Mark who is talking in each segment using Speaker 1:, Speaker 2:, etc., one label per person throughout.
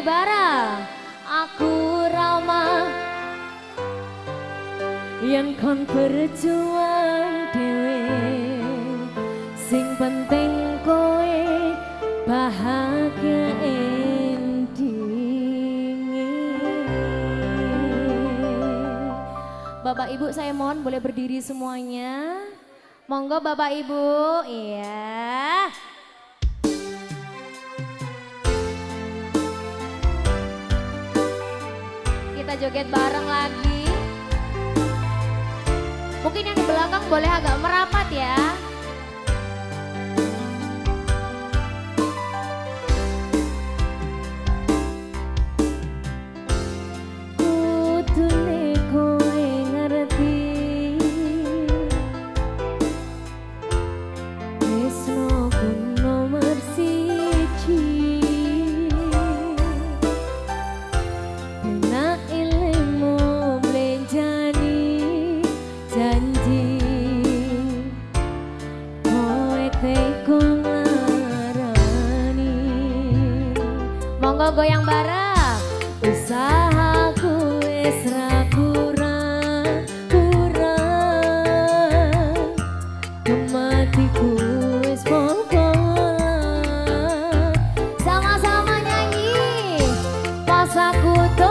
Speaker 1: Bara Aku ramah Yang kon berjuang dewe Sing penting koe bahagia endingin Bapak Ibu saya mohon boleh berdiri semuanya. Monggo Bapak Ibu. Iya. Kita joget bareng lagi. Mungkin yang di belakang boleh agak merapat ya. Monggo goyang bareng. Usahaku esra kurang kurang. Kematiku es Sama-sama nyanyi. Pas aku dolan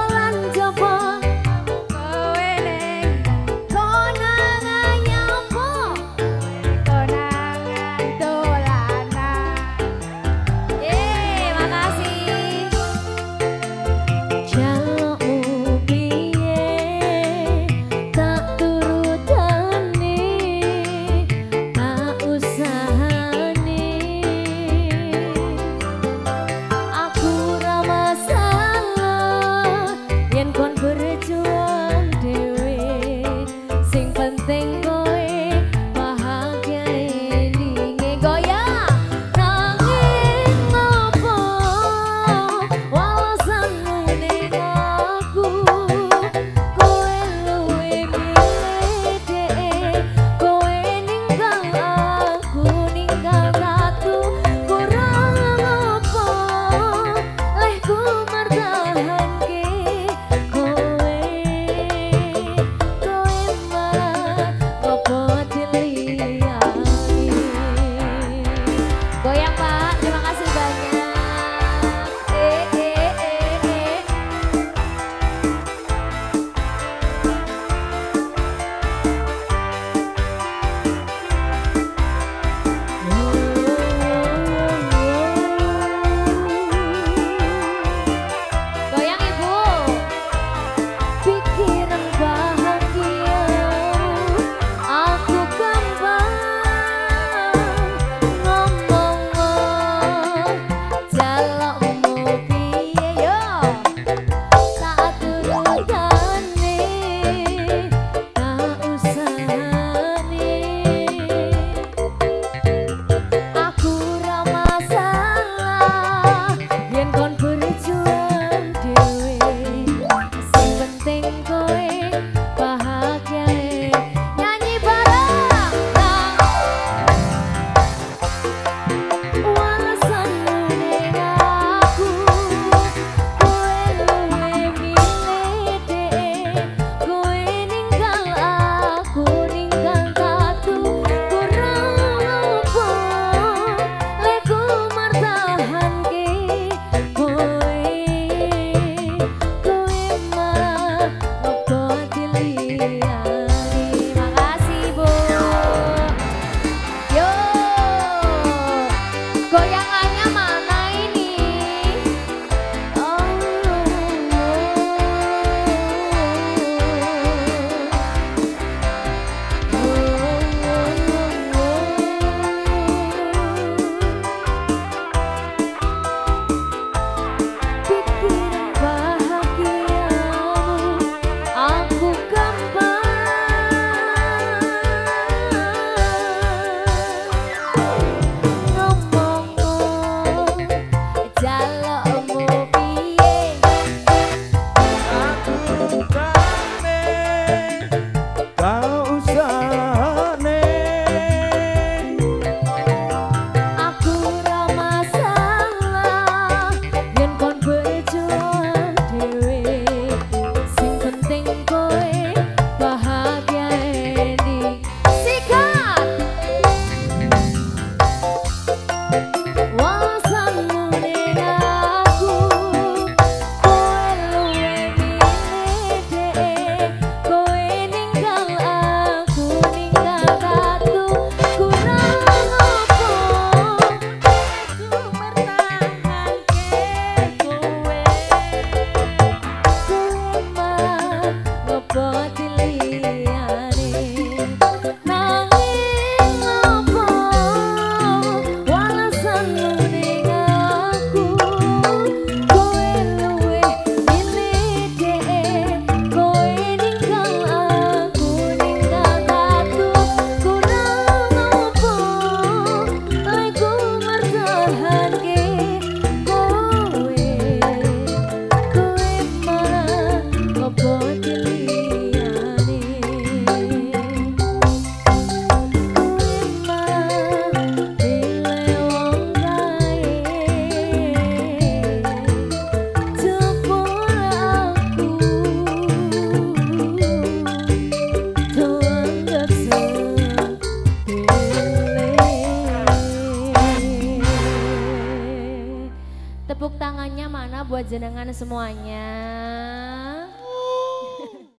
Speaker 1: buat jenengan semuanya.